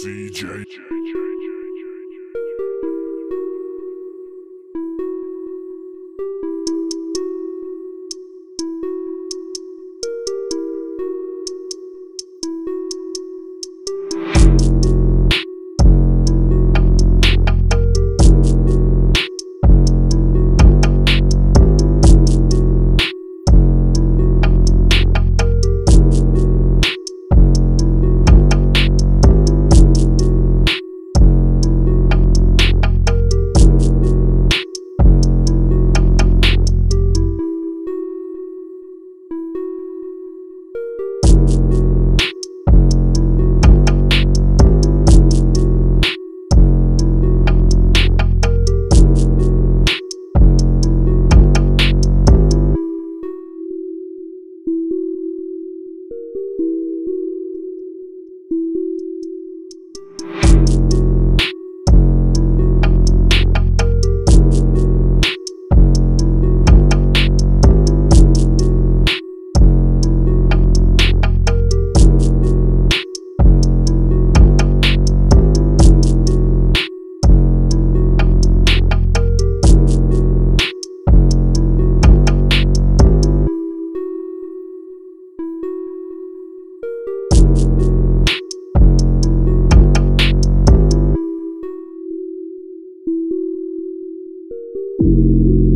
CJ. you